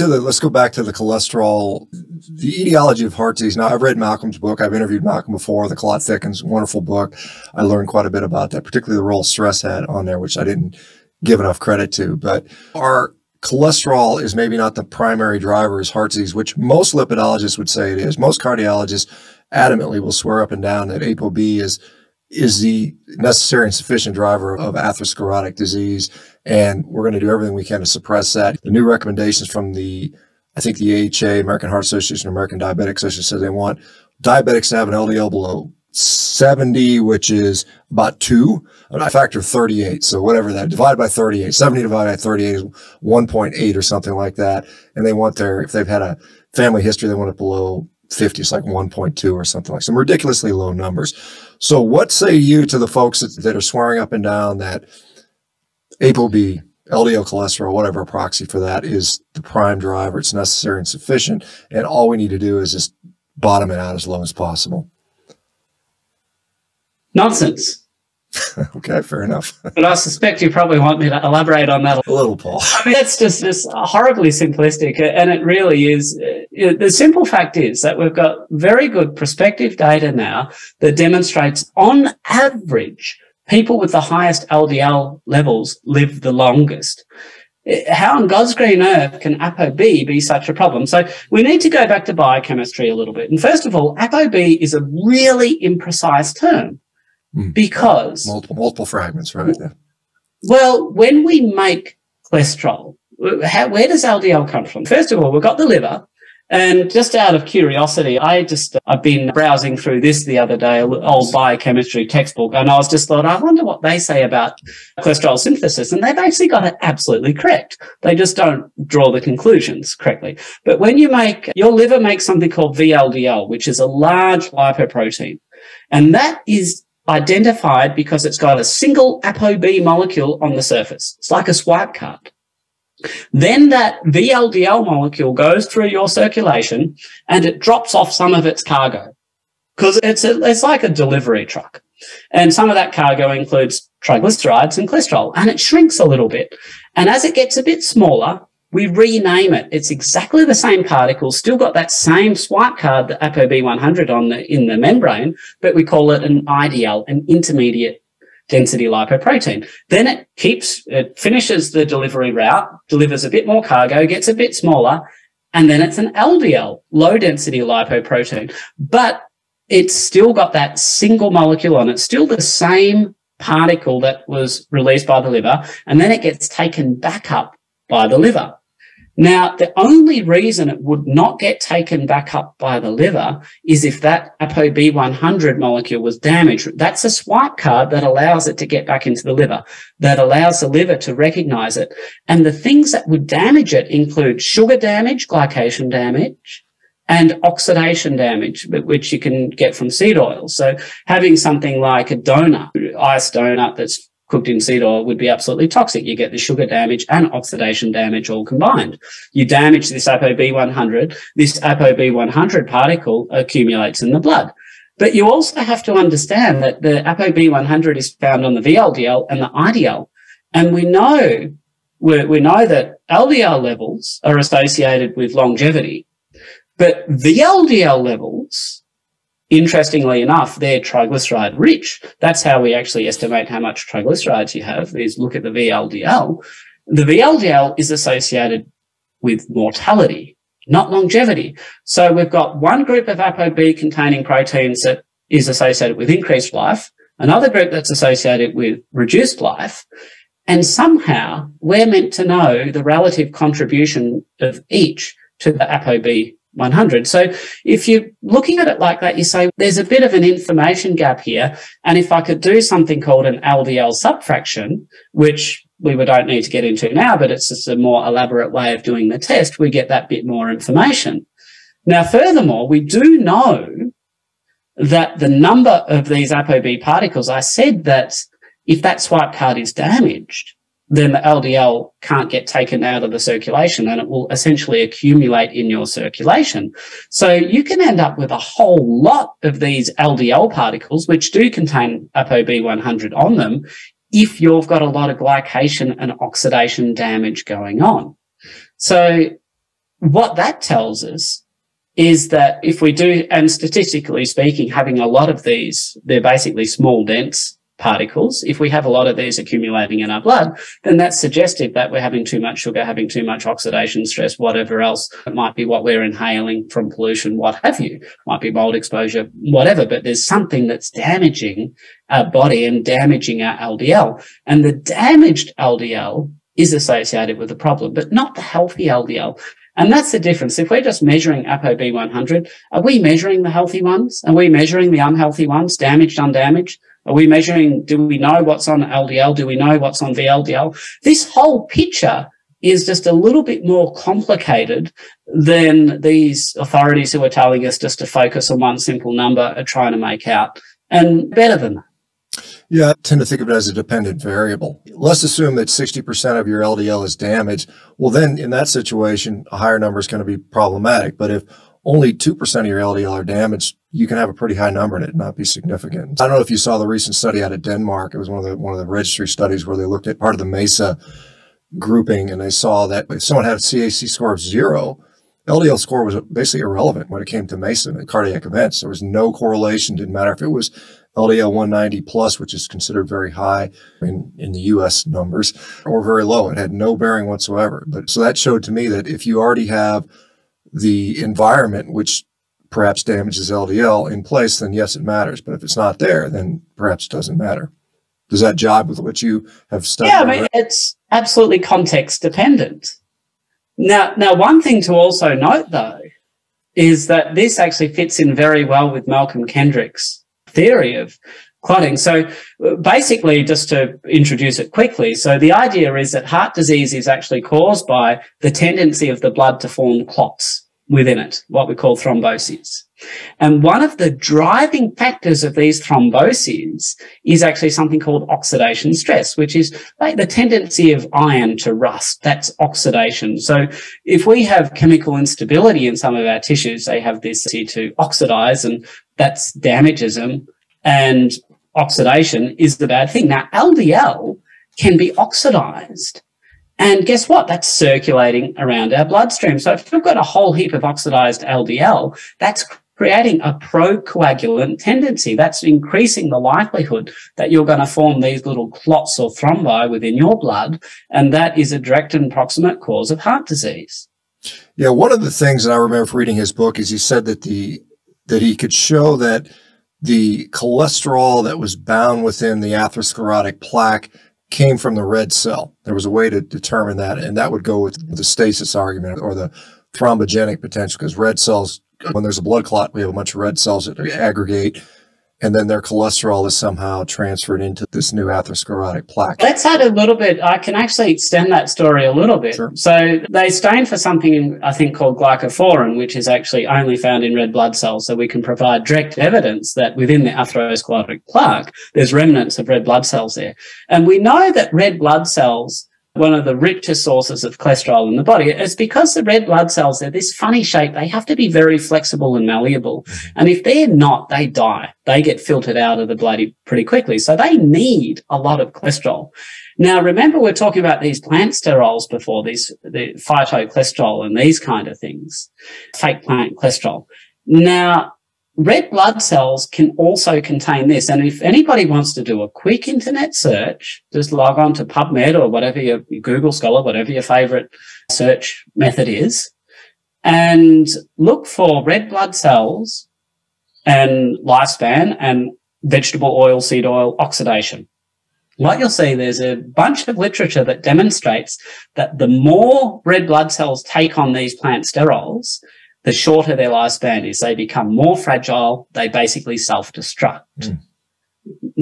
to the let's go back to the cholesterol, the etiology of heart disease. Now I've read Malcolm's book. I've interviewed Malcolm before. The Clot Thickens, wonderful book. I learned quite a bit about that, particularly the role stress had on there, which I didn't give enough credit to. But our cholesterol is maybe not the primary driver of heart disease, which most lipidologists would say it is. Most cardiologists adamantly will swear up and down that ApoB is is the necessary and sufficient driver of atherosclerotic disease. And we're going to do everything we can to suppress that. The new recommendations from the, I think the AHA, American Heart Association, American Diabetic Association says they want diabetics to have an LDL below 70, which is about two, a factor of 38. So whatever that divided by 38, 70 divided by 38 is 1.8 or something like that. And they want their, if they've had a family history, they want it below 50. It's like 1.2 or something like some ridiculously low numbers. So what say you to the folks that, that are swearing up and down that ApoB, LDL cholesterol, whatever proxy for that is the prime driver. It's necessary and sufficient. And all we need to do is just bottom it out as low as possible. Nonsense. okay, fair enough. but I suspect you probably want me to elaborate on that a little, Paul. I mean, that's just, just horribly simplistic. And it really is. Uh, the simple fact is that we've got very good prospective data now that demonstrates on average, people with the highest LDL levels live the longest. How on God's green earth can ApoB be such a problem? So we need to go back to biochemistry a little bit. And first of all, ApoB is a really imprecise term Mm. Because multiple multiple fragments, right? Yeah. Well, when we make cholesterol, how, where does LDL come from? First of all, we've got the liver. And just out of curiosity, I just, uh, I've been browsing through this the other day, old biochemistry textbook, and I was just thought, I wonder what they say about cholesterol synthesis. And they've actually got it absolutely correct. They just don't draw the conclusions correctly. But when you make, your liver makes something called VLDL, which is a large lipoprotein. And that is identified because it's got a single ApoB molecule on the surface. It's like a swipe card. Then that VLDL molecule goes through your circulation and it drops off some of its cargo because it's it's like a delivery truck. And some of that cargo includes triglycerides and cholesterol and it shrinks a little bit. And as it gets a bit smaller, we rename it. It's exactly the same particle, still got that same swipe card, the ApoB100 on the, in the membrane, but we call it an IDL, an intermediate density lipoprotein. Then it keeps, it finishes the delivery route, delivers a bit more cargo, gets a bit smaller, and then it's an LDL, low density lipoprotein. But it's still got that single molecule on it, still the same particle that was released by the liver, and then it gets taken back up by the liver. Now, the only reason it would not get taken back up by the liver is if that ApoB100 molecule was damaged. That's a swipe card that allows it to get back into the liver, that allows the liver to recognize it. And the things that would damage it include sugar damage, glycation damage, and oxidation damage, which you can get from seed oil. So having something like a donut, ice donut that's cooked in seed oil would be absolutely toxic. You get the sugar damage and oxidation damage all combined. You damage this ApoB100. This ApoB100 particle accumulates in the blood. But you also have to understand that the ApoB100 is found on the VLDL and the IDL. And we know, we, we know that LDL levels are associated with longevity, but VLDL levels interestingly enough, they're triglyceride rich. That's how we actually estimate how much triglycerides you have is look at the VLDL. The VLDL is associated with mortality, not longevity. So we've got one group of ApoB containing proteins that is associated with increased life, another group that's associated with reduced life. And somehow we're meant to know the relative contribution of each to the ApoB 100. So if you're looking at it like that, you say there's a bit of an information gap here. And if I could do something called an LDL subfraction, which we don't need to get into now, but it's just a more elaborate way of doing the test, we get that bit more information. Now, furthermore, we do know that the number of these ApoB particles, I said that if that swipe card is damaged, then the LDL can't get taken out of the circulation and it will essentially accumulate in your circulation. So you can end up with a whole lot of these LDL particles, which do contain ApoB100 on them, if you've got a lot of glycation and oxidation damage going on. So what that tells us is that if we do, and statistically speaking, having a lot of these, they're basically small, dense particles. If we have a lot of these accumulating in our blood, then that's suggestive that we're having too much sugar, having too much oxidation stress, whatever else. It might be what we're inhaling from pollution, what have you. Might be mold exposure, whatever, but there's something that's damaging our body and damaging our LDL. And the damaged LDL is associated with the problem, but not the healthy LDL. And that's the difference. If we're just measuring ApoB100, are we measuring the healthy ones? Are we measuring the unhealthy ones, damaged, undamaged? Are we measuring, do we know what's on LDL? Do we know what's on VLDL? This whole picture is just a little bit more complicated than these authorities who are telling us just to focus on one simple number are trying to make out and better than that. Yeah, I tend to think of it as a dependent variable. Let's assume that 60% of your LDL is damaged. Well, then in that situation, a higher number is going to be problematic. But if only 2% of your LDL are damaged, you can have a pretty high number and it not be significant. I don't know if you saw the recent study out of Denmark. It was one of the, one of the registry studies where they looked at part of the MESA grouping and they saw that if someone had a CAC score of zero, LDL score was basically irrelevant when it came to MESA and cardiac events. There was no correlation. Didn't matter if it was LDL 190 plus, which is considered very high in, in the US numbers, or very low. It had no bearing whatsoever. But so that showed to me that if you already have the environment, which perhaps damages LDL in place, then yes, it matters. But if it's not there, then perhaps it doesn't matter. Does that jibe with what you have studied? Yeah, I mean, it's absolutely context dependent. Now, now, one thing to also note though is that this actually fits in very well with Malcolm Kendrick's theory of clotting. So basically, just to introduce it quickly. So the idea is that heart disease is actually caused by the tendency of the blood to form clots within it, what we call thromboses. And one of the driving factors of these thromboses is actually something called oxidation stress, which is like the tendency of iron to rust. That's oxidation. So if we have chemical instability in some of our tissues, they have this to oxidize and that damages them. And oxidation is the bad thing. Now, LDL can be oxidized. And guess what? That's circulating around our bloodstream. So if you've got a whole heap of oxidized LDL, that's creating a procoagulant tendency. That's increasing the likelihood that you're going to form these little clots or thrombi within your blood. And that is a direct and proximate cause of heart disease. Yeah. One of the things that I remember from reading his book is he said that the, that he could show that the cholesterol that was bound within the atherosclerotic plaque came from the red cell. There was a way to determine that, and that would go with the stasis argument or the thrombogenic potential because red cells, when there's a blood clot, we have a bunch of red cells that aggregate and then their cholesterol is somehow transferred into this new atherosclerotic plaque. Let's add a little bit. I can actually extend that story a little bit. Sure. So they stain for something I think called glycophorin, which is actually only found in red blood cells. So we can provide direct evidence that within the atherosclerotic plaque, there's remnants of red blood cells there. And we know that red blood cells one of the richest sources of cholesterol in the body. It's because the red blood cells, they're this funny shape. They have to be very flexible and malleable. Mm-hmm. And if they're not, they die. They get filtered out of the blood pretty quickly. So they need a lot of cholesterol. Now, remember, we're talking about these plant sterols before, these the phytocholesterol and these kind of things, fake plant cholesterol. Now, red blood cells can also contain this. And if anybody wants to do a quick internet search, just log on to PubMed or whatever your, Google Scholar, whatever your favorite search method is, and look for red blood cells and lifespan and vegetable oil, seed oil oxidation. What you'll see, there's a bunch of literature that demonstrates that the more red blood cells take on these plant sterols, the shorter their lifespan is. They become more fragile. They basically self-destruct. Mm.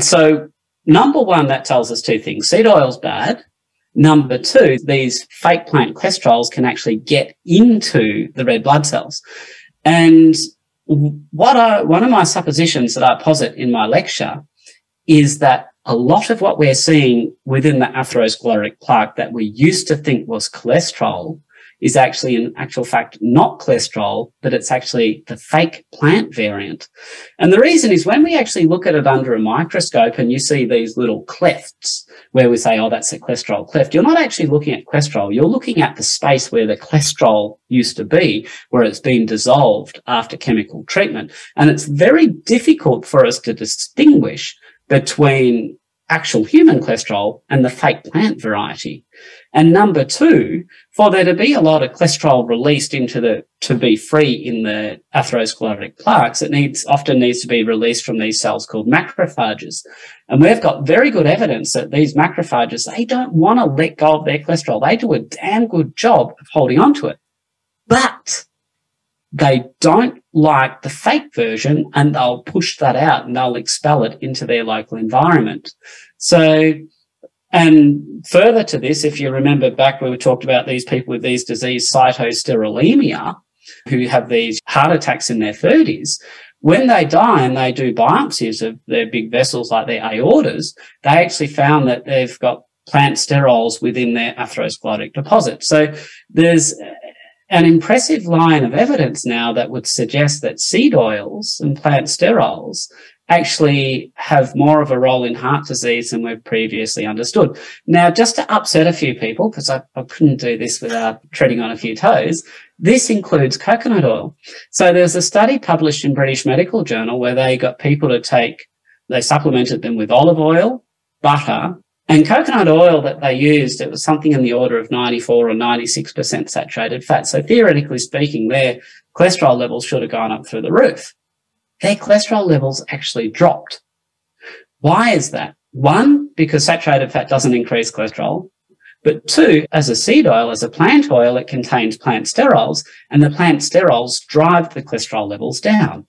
So number one, that tells us two things. Seed oil's bad. Number two, these fake plant cholesterols can actually get into the red blood cells. And what I, one of my suppositions that I posit in my lecture is that a lot of what we're seeing within the atherosclerotic plaque that we used to think was cholesterol is actually in actual fact not cholesterol, but it's actually the fake plant variant. And the reason is when we actually look at it under a microscope and you see these little clefts where we say, oh, that's a cholesterol cleft, you're not actually looking at cholesterol. You're looking at the space where the cholesterol used to be, where it's been dissolved after chemical treatment. And it's very difficult for us to distinguish between actual human cholesterol and the fake plant variety. And number two, for there to be a lot of cholesterol released into the, to be free in the atherosclerotic plaques, it needs, often needs to be released from these cells called macrophages. And we've got very good evidence that these macrophages, they don't want to let go of their cholesterol. They do a damn good job of holding on to it. But they don't like the fake version and they'll push that out and they'll expel it into their local environment. So, and further to this, if you remember back we talked about these people with these disease sitosterolemia who have these heart attacks in their 30s, when they die and they do biopsies of their big vessels like their aortas, they actually found that they've got plant sterols within their atherosclerotic deposit. So there's an impressive line of evidence now that would suggest that seed oils and plant sterols actually have more of a role in heart disease than we've previously understood. Now, just to upset a few people, because I, I, couldn't do this without treading on a few toes, this includes coconut oil. So there's a study published in British Medical Journal where they got people to take, they supplemented them with olive oil, butter, and coconut oil that they used, it was something in the order of 94 or 96% saturated fat. So theoretically speaking, their cholesterol levels should have gone up through the roof. Their cholesterol levels actually dropped. Why is that? One, because saturated fat doesn't increase cholesterol. But two, as a seed oil, as a plant oil, it contains plant sterols and the plant sterols drive the cholesterol levels down.